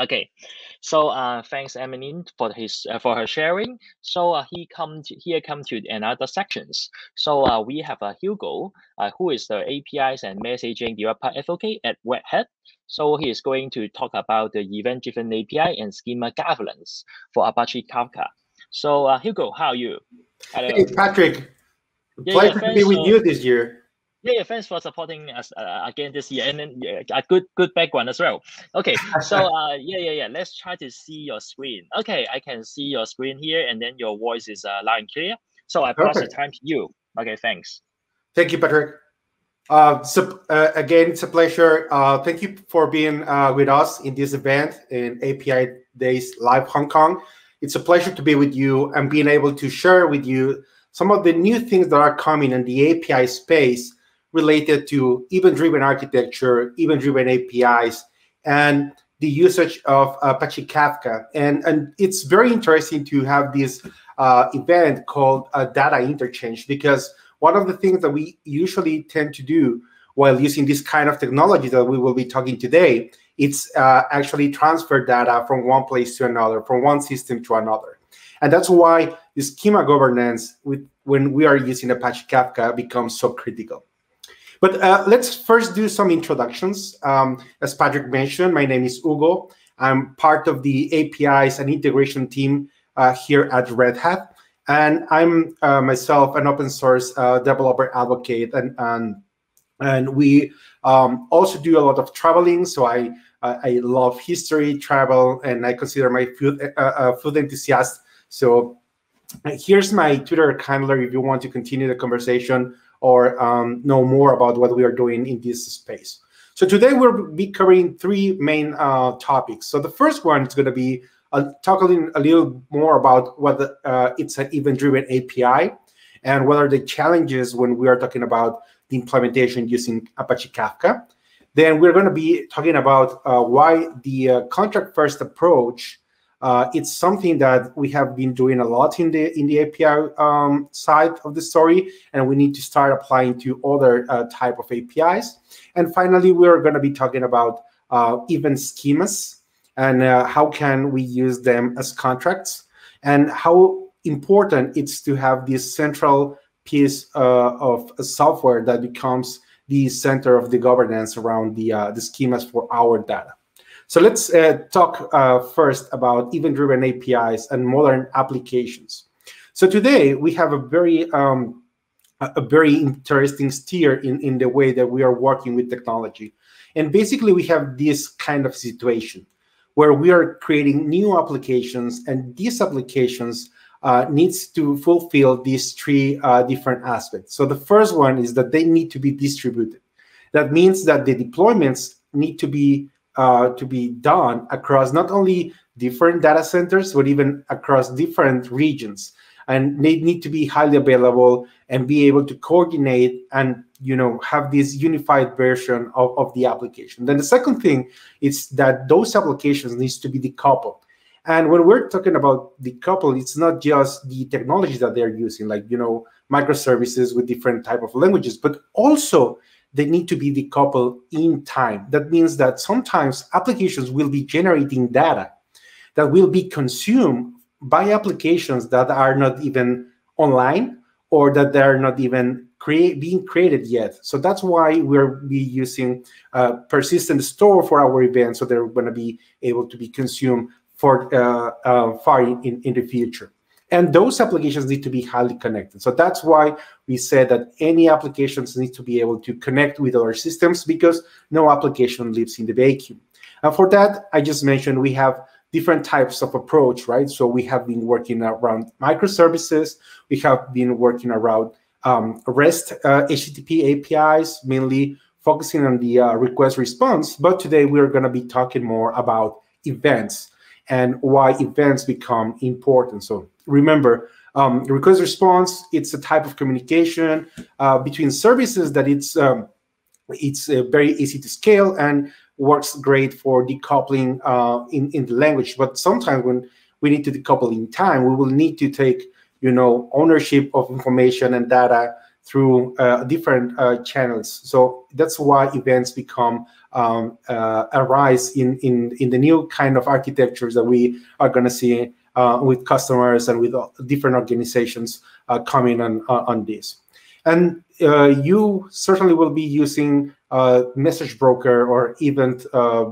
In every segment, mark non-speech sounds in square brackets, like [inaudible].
Okay, so uh, thanks Emily for his uh, for her sharing. So uh, he come to, here come to another sections. So uh, we have uh, Hugo, uh, who is the APIs and messaging developer advocate at Red Hat. So he is going to talk about the event-driven API and schema governance for Apache Kafka. So uh, Hugo, how are you? Hello. Hey Patrick, yeah, pleasure yeah, to be with you this year yeah, yeah, thanks for supporting us uh, again this year, and then yeah, a good good background as well. Okay, so [laughs] uh, yeah, yeah, yeah. Let's try to see your screen. Okay, I can see your screen here, and then your voice is uh, loud and clear. So I pass the time to you. Okay, thanks. Thank you, Patrick. Uh, so uh, again, it's a pleasure. Uh, thank you for being uh, with us in this event in API Days Live Hong Kong. It's a pleasure to be with you and being able to share with you some of the new things that are coming in the API space related to event-driven architecture, event-driven APIs, and the usage of Apache Kafka. And, and it's very interesting to have this uh, event called a data interchange because one of the things that we usually tend to do while using this kind of technology that we will be talking today, it's uh, actually transfer data from one place to another, from one system to another. And that's why the schema governance with, when we are using Apache Kafka becomes so critical. But uh, let's first do some introductions. Um, as Patrick mentioned, my name is Hugo. I'm part of the APIs and integration team uh, here at Red Hat. And I'm uh, myself an open source uh, developer advocate. And, and, and we um, also do a lot of traveling. So I, I love history, travel, and I consider my food, uh, uh, food enthusiast. So here's my Twitter handler if you want to continue the conversation or um, know more about what we are doing in this space. So today we'll be covering three main uh, topics. So the first one is going to be uh, talking a little more about what uh, it's an event-driven API and what are the challenges when we are talking about the implementation using Apache Kafka. Then we're going to be talking about uh, why the uh, contract first approach uh, it's something that we have been doing a lot in the in the API um, side of the story, and we need to start applying to other uh, type of APIs. And finally, we're going to be talking about uh, event schemas and uh, how can we use them as contracts, and how important it's to have this central piece uh, of software that becomes the center of the governance around the uh, the schemas for our data. So let's uh, talk uh, first about event-driven APIs and modern applications. So today we have a very um, a very interesting steer in, in the way that we are working with technology. And basically we have this kind of situation where we are creating new applications and these applications uh, needs to fulfill these three uh, different aspects. So the first one is that they need to be distributed. That means that the deployments need to be uh, to be done across not only different data centers, but even across different regions. And they need to be highly available and be able to coordinate and you know have this unified version of, of the application. Then the second thing is that those applications needs to be decoupled. And when we're talking about decoupled, it's not just the technology that they're using, like you know microservices with different type of languages, but also they need to be decoupled in time. That means that sometimes applications will be generating data that will be consumed by applications that are not even online or that they're not even create, being created yet. So that's why we're be using persistent store for our events, so they're going to be able to be consumed for uh, uh, far in, in the future. And those applications need to be highly connected. So that's why we said that any applications need to be able to connect with other systems because no application lives in the vacuum. And for that, I just mentioned we have different types of approach, right? So we have been working around microservices. We have been working around um, REST uh, HTTP APIs, mainly focusing on the uh, request response. But today we're going to be talking more about events and why events become important. So remember, um, request response, it's a type of communication uh, between services that it's um, it's uh, very easy to scale and works great for decoupling uh, in, in the language. But sometimes when we need to decouple in time, we will need to take you know ownership of information and data through uh, different uh, channels. So that's why events become um, uh, arise in, in, in the new kind of architectures that we are going to see Uh, with customers and with uh, different organizations uh, coming on, uh, on this. And uh, you certainly will be using Message Broker or Event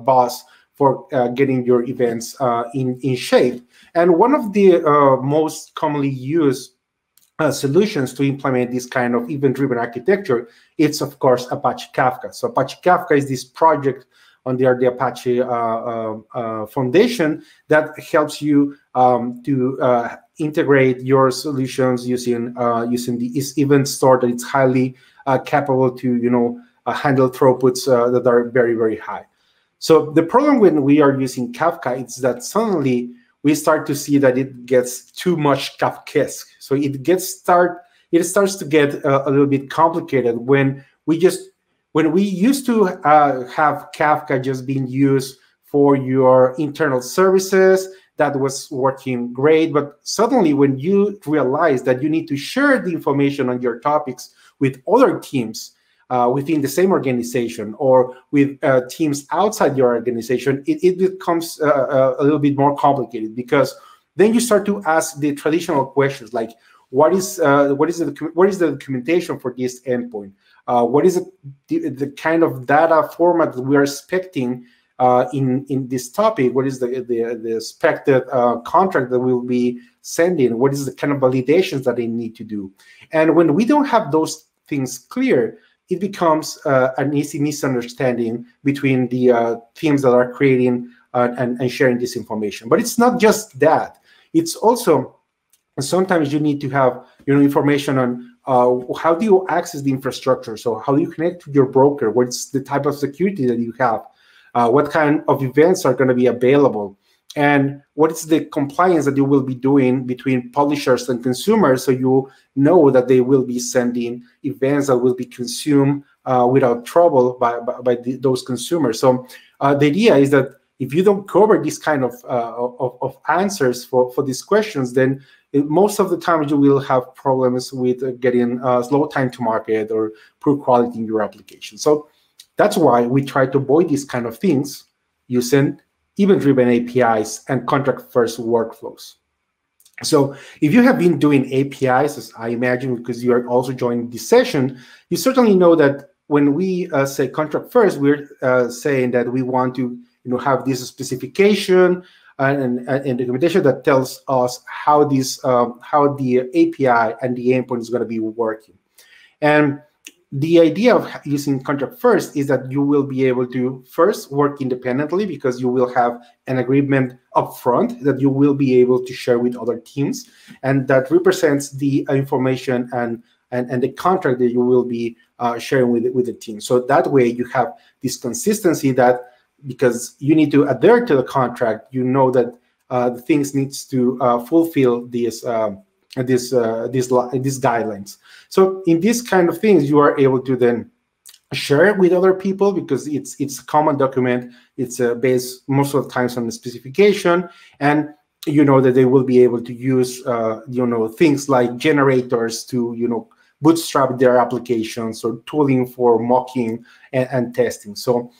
Bus for getting your events in, in shape. And one of the most commonly used uh, solutions to implement this kind of event-driven architecture, it's of course Apache Kafka. So Apache Kafka is this project under the Apache uh, uh, uh, Foundation that helps you um, to integrate your solutions using using the event store that it's highly capable to you know handle throughputs that are very very high. So the problem when we are using Kafka is that suddenly we start to see that it gets too much Kafkaesque. So it gets start it starts to get a little bit complicated when we just when we used to uh, have Kafka just being used for your internal services that was working great but suddenly when you realize that you need to share the information on your topics with other teams uh, within the same organization or with uh, teams outside your organization, it, it becomes uh, uh, a little bit more complicated because then you start to ask the traditional questions like, what is uh, what is the what is the documentation for this endpoint? Uh, what is the, the kind of data format we are expecting in in this topic? What is the the, the expected contract that we'll be sending? What is the kind of validations that they need to do? And when we don't have those things clear, it becomes uh, an easy misunderstanding between the uh, teams that are creating uh, and, and, sharing this information. But it's not just that. It's also sometimes you need to have you know information on uh, how do you access the infrastructure. So how do you connect to your broker? What's the type of security that you have? Uh, what kind of events are going to be available? and what is the compliance that you will be doing between publishers and consumers so you know that they will be sending events that will be consumed uh, without trouble by, by, by the, those consumers so uh, the idea is that if you don't cover this kind of, uh, of, of, answers for, for these questions then most of the time you will have problems with getting uh, slow time to market or poor quality in your application so that's why we try to avoid these kind of things using event-driven APIs and contract-first workflows. So if you have been doing APIs, as I imagine, because you are also joining this session, you certainly know that when we uh, say contract first, we're uh, saying that we want to you know, have this specification and, and, documentation that tells us how this um, how the API and the endpoint is going to be working. And the idea of using contract first is that you will be able to first work independently because you will have an agreement upfront that you will be able to share with other teams and that represents the information and and, and the contract that you will be uh, sharing with, with the team so that way you have this consistency that because you need to adhere to the contract you know that uh, things needs to uh, fulfill uh, this uh, these these guidelines. So in these kind of things, you are able to then share it with other people because it's it's a common document. It's uh, based most of the times on the specification, and you know that they will be able to use uh, you know things like generators to you know bootstrap their applications or tooling for mocking and, and testing. So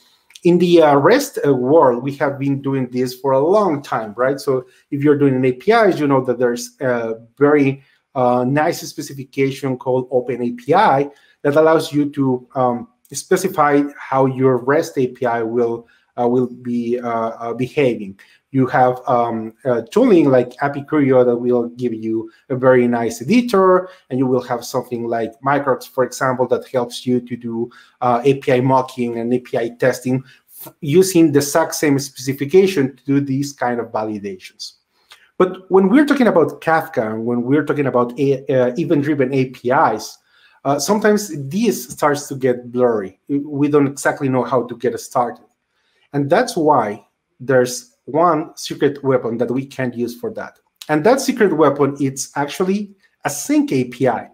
in the uh, REST world, we have been doing this for a long time, right? So if you're doing an APIs, you know that there's a very uh, nice specification called Open API that allows you to um, specify how your REST API will uh, will be uh, uh, behaving. You have um, tooling like Apicurio that will give you a very nice editor, and you will have something like Microcks, for example, that helps you to do uh, API mocking and API testing using the exact same specification to do these kind of validations. But when we're talking about Kafka, and when we're talking about uh, event-driven APIs, uh, sometimes this starts to get blurry. We don't exactly know how to get started. And that's why there's one secret weapon that we can use for that. And that secret weapon, it's actually AsyncAPI.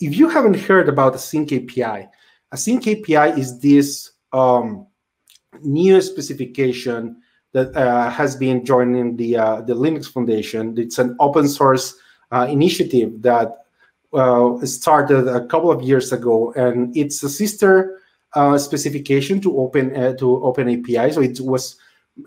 If you haven't heard about AsyncAPI, a sync API is this um, new specification that uh, has been joining the uh, the Linux Foundation. It's an open source uh, initiative that uh, started a couple of years ago, and it's a sister uh, specification to Open uh, to Open API. So it was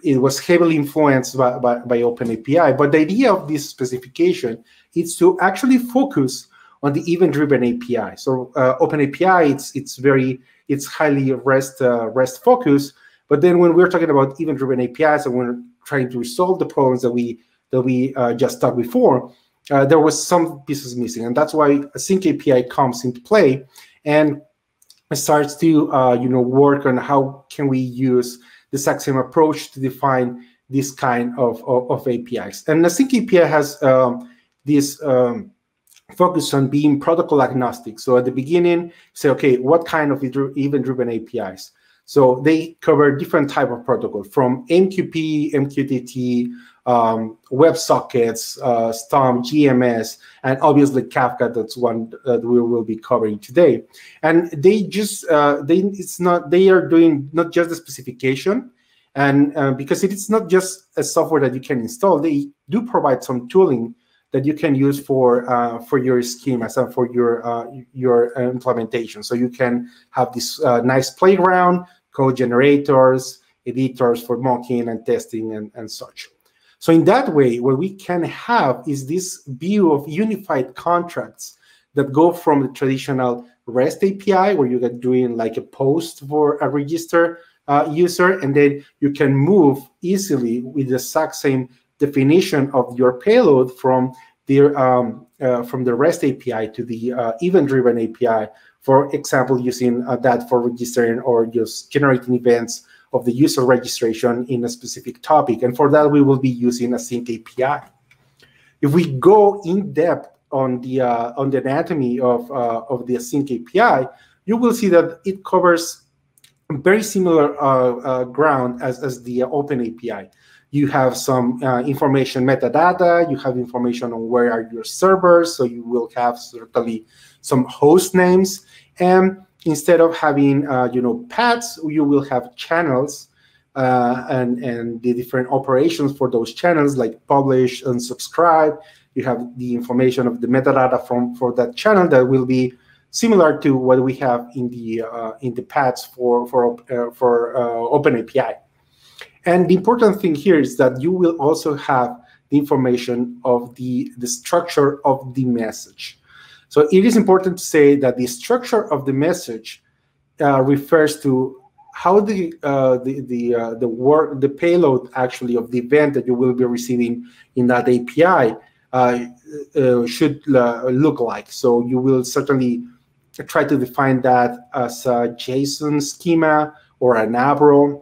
it was heavily influenced by, by, by Open API. But the idea of this specification is to actually focus on the event-driven API. So uh, Open API, it's it's very it's highly REST uh, REST focused. But then when we're talking about event-driven APIs and we're trying to resolve the problems that we that we uh, just talked before, uh, there was some pieces missing, and that's why AsyncAPI comes into play and starts to uh, you know work on how can we use the exact same approach to define this kind of, of, of APIs. And the sync API has um, this um, focus on being protocol agnostic. So at the beginning, say, okay, what kind of event-driven APIs? So they cover different type of protocol from MQP, MQTT, um, WebSockets, uh, Stomp, JMS, and obviously Kafka. That's one that we will be covering today. And they just uh, they it's not they are doing not just the specification, and uh, because it is not just a software that you can install, they do provide some tooling that you can use for uh, for your schemas and for your uh, your implementation. So you can have this uh, nice playground, code generators, editors for mocking and testing and, and such. So in that way, what we can have is this view of unified contracts that go from the traditional REST API, where you get doing like a post for a register uh, user, and then you can move easily with the exact same definition of your payload from the um, uh, from the REST API to the uh, event-driven API. For example, using uh, that for registering or just generating events of the user registration in a specific topic. And for that, we will be using AsyncAPI. If we go in depth on the uh, on the anatomy of uh, of the sync API, you will see that it covers very similar uh, uh ground as, as the Open API. You have some uh, information metadata. You have information on where are your servers. So you will have certainly some host names. And instead of having uh, you know paths, you will have channels uh, and and the different operations for those channels like publish and subscribe. You have the information of the metadata from for that channel that will be similar to what we have in the uh, in the paths for for uh, for uh, Open API. And the important thing here is that you will also have the information of the the structure of the message. So it is important to say that the structure of the message uh, refers to how the uh, the the uh, the work the payload actually of the event that you will be receiving in that API uh, uh, should uh, look like. So you will certainly try to define that as a JSON schema or an Avro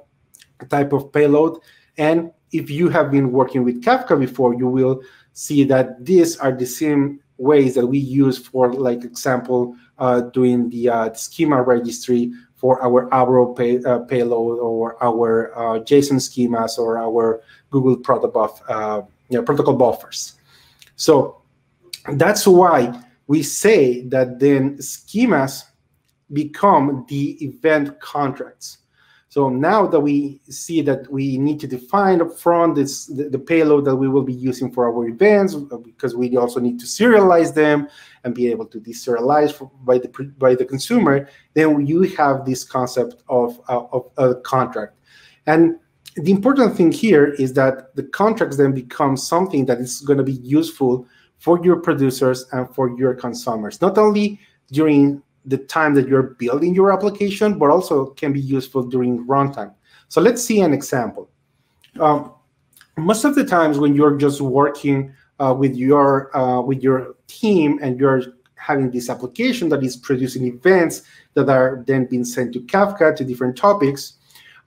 type of payload. And if you have been working with Kafka before, you will see that these are the same ways that we use for, like example, uh, doing the uh, schema registry for our Avro pay, uh, payload or our uh, JSON schemas or our Google protocol, uh, you know, protocol buffers. So that's why we say that then schemas become the event contracts. So now that we see that we need to define upfront this the, the, payload that we will be using for our events, because we also need to serialize them and be able to deserialize by the by the consumer, then you have this concept of, uh, of a contract. And the important thing here is that the contracts then become something that is going to be useful for your producers and for your consumers, not only during the time that you're building your application, but also can be useful during runtime. So let's see an example. Um, most of the times when you're just working uh, with your uh, with your team and you're having this application that is producing events that are then being sent to Kafka to different topics,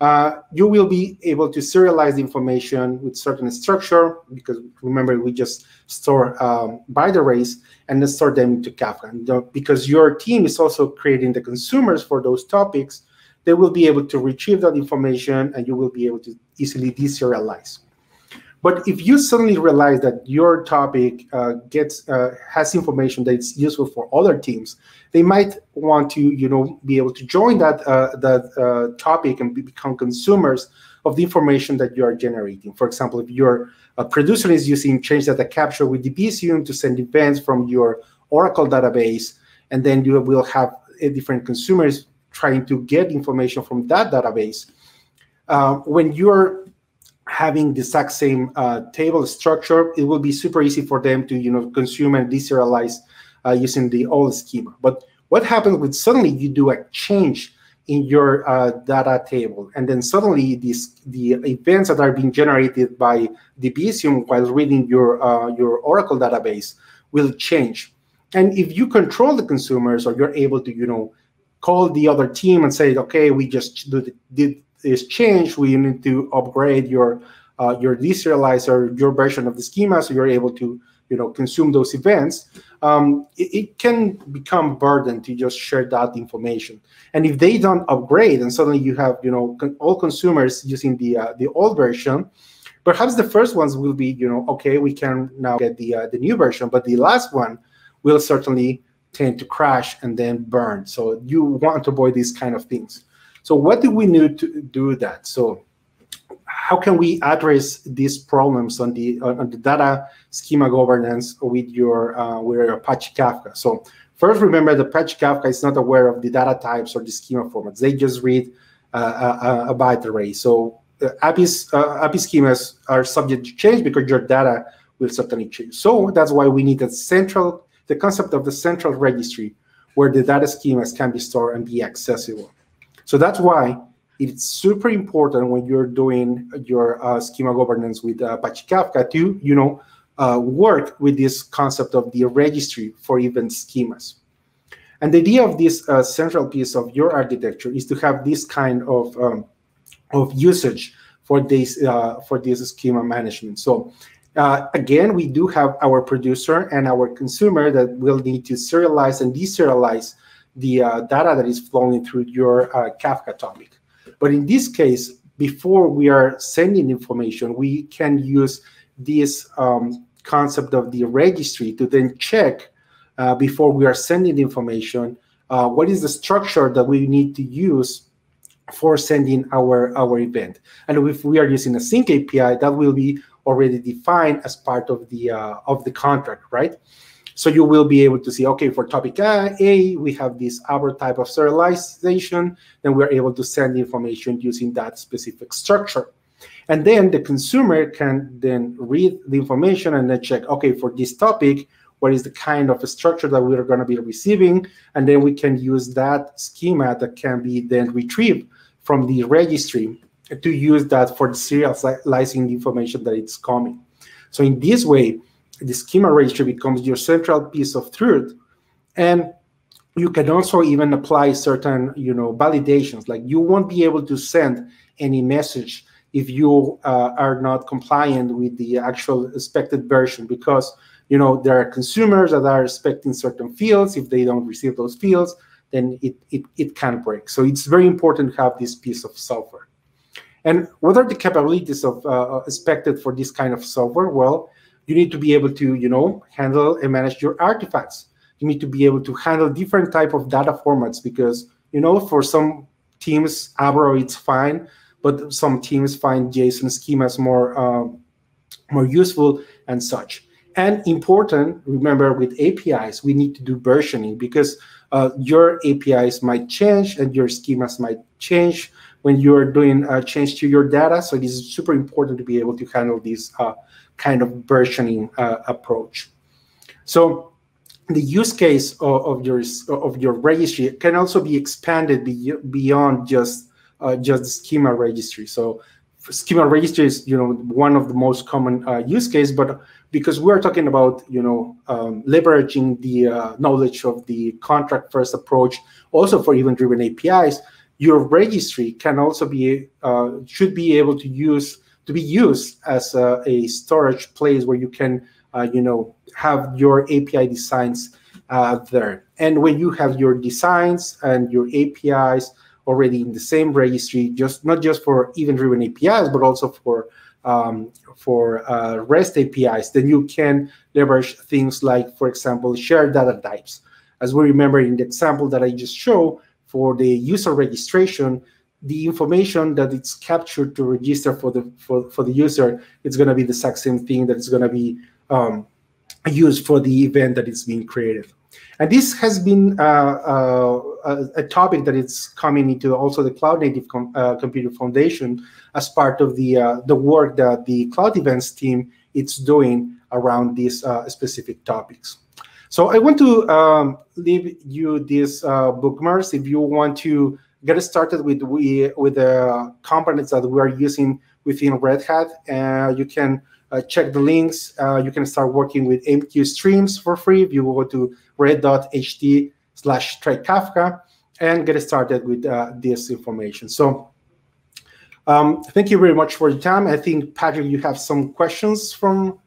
uh, you will be able to serialize the information with certain structure because remember we just store um, byte arrays and then store them into Kafka. And because your team is also creating the consumers for those topics, they will be able to retrieve that information and you will be able to easily deserialize. But if you suddenly realize that your topic uh, gets uh, has information that's useful for other teams, they might want to, you know, be able to join that uh, that uh, topic and become consumers of the information that you are generating. For example, if your producer is using change data capture with Debezium to send events from your Oracle database, and then you will have different consumers trying to get information from that database. Uh, when you're having the exact same uh, table structure, it will be super easy for them to you know consume and deserialize uh, using the old schema. But what happens when suddenly you do a change in your uh, data table, and then suddenly these the events that are being generated by Debezium while reading your uh, your Oracle database will change. And if you control the consumers, or you're able to you know call the other team and say, okay, we just did this changed, we need to upgrade your uh, your deserializer, your version of the schema, so you're able to you know consume those events um, it, it, can become burden to just share that information. And if they don't upgrade, and suddenly you have you know con all consumers using the uh, the old version, perhaps the first ones will be you know okay we can now get the uh, the new version, but the last one will certainly tend to crash and then burn. So you want to avoid these kind of things. So what do we need to do that? So how can we address these problems on the on the data schema governance with your uh, with your Apache Kafka? So first, remember the Apache Kafka is not aware of the data types or the schema formats. They just read uh, a, a, byte array. So uh, API's uh, API schemas are subject to change because your data will certainly change. So that's why we need a central the concept of the central registry where the data schemas can be stored and be accessible. So that's why it's super important when you're doing your uh, schema governance with uh, Apache Kafka to, you know, uh, work with this concept of the registry for event schemas. And the idea of this uh, central piece of your architecture is to have this kind of um, of usage for this uh, for this schema management. So uh, again, we do have our producer and our consumer that will need to serialize and deserialize the data that is flowing through your Kafka topic. But in this case, before we are sending information, we can use this um, concept of the registry to then check uh, before we are sending information uh, what is the structure that we need to use for sending our our event and if we are using AsyncAPI that will be already defined as part of the uh, of the contract right so you will be able to see, okay, for topic A, we have this other type of serialization, then we're able to send information using that specific structure. And then the consumer can then read the information and then check, okay, for this topic, what is the kind of structure that we are going to be receiving? And then we can use that schema that can be then retrieved from the registry to use that for serializing the information that it's coming. So in this way, the schema registry becomes your central piece of truth. And you can also even apply certain, you know, validations. Like you won't be able to send any message if you uh, are not compliant with the actual expected version because you know there are consumers that are expecting certain fields if they don't receive those fields then it, it, it can break so it's very important to have this piece of software and what are the capabilities of uh, expected for this kind of software well you need to be able to you know handle and manage your artifacts. You need to be able to handle different type of data formats because you know for some teams Avro it's fine but some teams find json schemas more um, more useful and such. And important remember with apis we need to do versioning because uh, your apis might change and your schemas might change when you're doing a change to your data so it is super important to be able to handle this uh, kind of versioning uh, approach. So the use case of, of, your of your registry can also be expanded be, beyond just uh, just the schema registry. So schema registry is you know one of the most common uh, use case, but because we're talking about you know um, leveraging the uh, knowledge of the contract first approach, also for event driven APIs, your registry can also be uh, should be able to use to be used as a, a storage place where you can, uh, you know, have your API designs uh, there. And when you have your designs and your APIs already in the same registry, just not just for event-driven APIs, but also for um, for uh, REST APIs, then you can leverage things like, for example, shared data types. As we remember in the example that I just showed, for the user registration, the information that it's captured to register for the for, for the user it's going to be the exact same thing that is going to be um, used for the event that is being created And this has been uh, uh, a topic that is coming into also the Cloud Native Com uh, Computing Foundation as part of the uh, the work that the Cloud Events team is doing around these uh, specific topics. So I want to um, leave you these uh, bookmarks if you want to get started with we with the components that we are using within Red Hat. you can uh, check the links. Uh, you can start working with MQ streams for free if you go to red.ht slash Kafka and get started with uh, this information. So um, thank you very much for your time. I think, Patrick, you have some questions from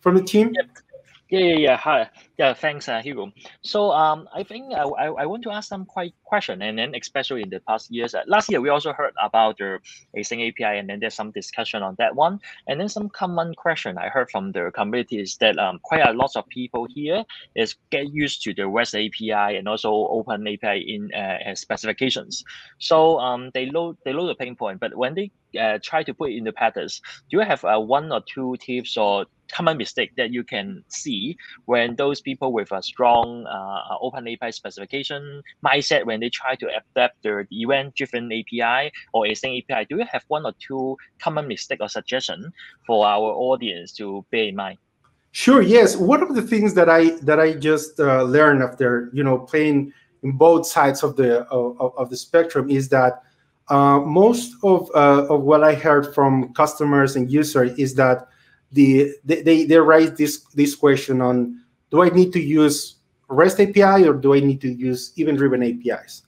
from the team? Yep. Yeah, yeah, yeah. Hi. Yeah, thanks, uh, Hugo. So um, I think I, I, I want to ask some quite question, and then especially in the past years. Uh, last year we also heard about the async API, and then there's some discussion on that one. And then some common question I heard from the community is that um, quite a lot of people here is get used to the REST API and also Open API in uh, specifications. So um, they load they load the pain point, but when they uh, try to put it in the patterns, do you have uh, one or two tips or common mistake that you can see when those people with a strong uh, open API specification mindset, when they try to adapt their event-driven API or async API, do you have one or two common mistake or suggestion for our audience to bear in mind? Sure. Yes. One of the things that I that I just uh, learned after you know playing in both sides of the of, of the spectrum is that uh, most of uh, of what I heard from customers and users is that the they, they raise this this question on do I need to use REST API or do I need to use event-driven APIs?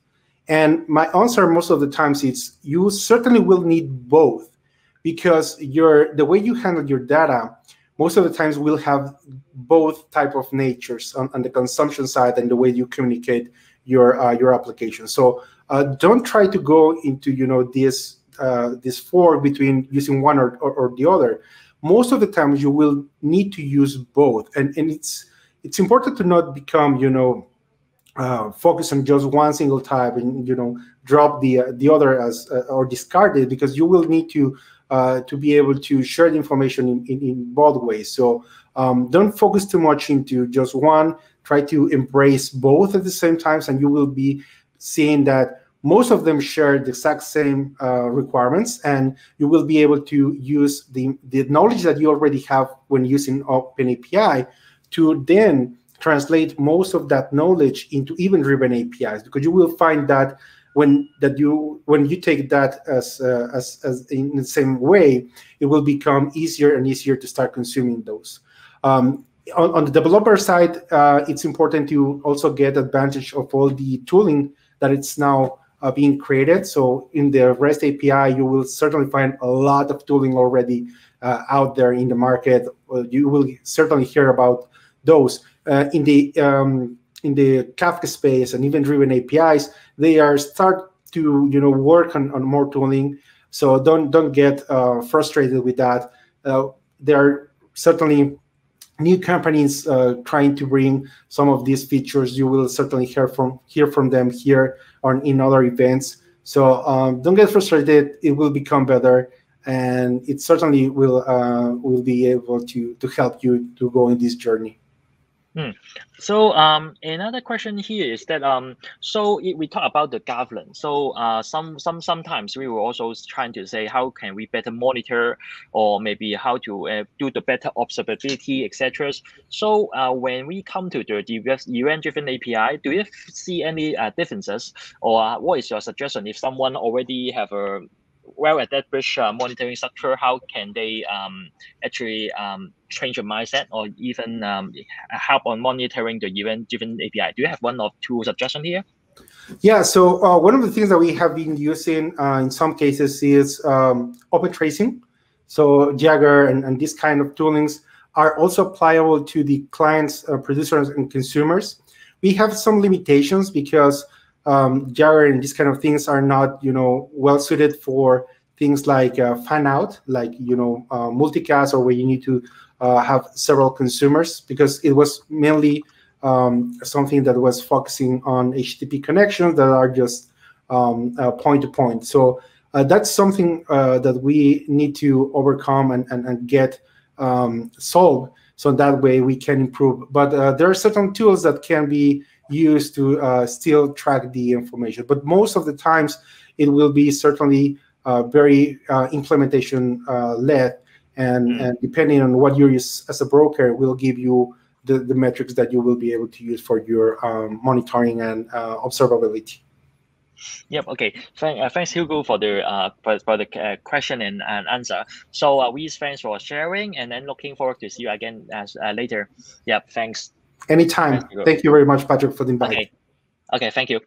And my answer most of the times is you certainly will need both because your the way you handle your data most of the times will have both type of natures on, on the consumption side and the way you communicate your uh, your application. So uh, don't try to go into you know this uh, this fork between using one or, or, or the other most of the times you will need to use both. And, and it's it's important to not become you know uh, focus on just one single type and you know drop the uh, the other as uh, or discard it because you will need to uh, to be able to share the information in, in, in both ways. So um, don't focus too much into just one. Try to embrace both at the same times and you will be seeing that most of them share the exact same uh, requirements and you will be able to use the, the knowledge that you already have when using OpenAPI to then translate most of that knowledge into event driven APIs because you will find that when that you when you take that as, uh, as as in the same way it will become easier and easier to start consuming those. Um, on, on, the developer side uh, it's important to also get advantage of all the tooling that it's now uh, being created. So in the REST API, you will certainly find a lot of tooling already uh, out there in the market. you will certainly hear about those. Uh, in the um, in the Kafka space and event-driven APIs, they are start to you know work on, on more tooling. So don't don't get uh, frustrated with that. Uh, there are certainly new companies uh, trying to bring some of these features. You will certainly hear from hear from them here or in other events. So um, don't get frustrated. It will become better, and it certainly will uh, will be able to to help you to go in this journey. Hmm. So um, another question here is that um, so we talk about the governance. So uh, some some sometimes we were also trying to say how can we better monitor or maybe how to uh, do the better observability, etc. So uh, when we come to the event-driven API, do you see any uh, differences or what is your suggestion if someone already have a well at established uh, monitoring structure, how can they um, actually um, change your mindset or even um, help on monitoring the event-driven API? Do you have one or two suggestions here? Yeah, so uh, one of the things that we have been using uh, in some cases is um, open tracing. So Jaeger and, and this kind of toolings are also applicable to the clients, uh, producers, and consumers. We have some limitations because um, and these kind of things are not, you know, well suited for things like uh, fan out, like you know, uh, multicast, or where you need to uh, have several consumers, because it was mainly um, something that was focusing on HTTP connections that are just um, uh, point to point. So uh, that's something uh, that we need to overcome and and, and get um, solved So that way we can improve. But there are certain tools that can be used to uh, still track the information. But most of the times, it will be certainly uh, very uh, implementation uh, led, and, mm. and depending on what you use as a broker, will give you the, the metrics that you will be able to use for your um, monitoring and uh, observability. Yep. Okay. Thank, uh, thanks, Hugo, for the uh, for, for the uh, question and, and answer. So uh, we thanks for sharing, and then looking forward to see you again as uh, later. Yep. Thanks. Anytime. Thank you very much, Patrick, for the invite. Okay. Okay. Thank you.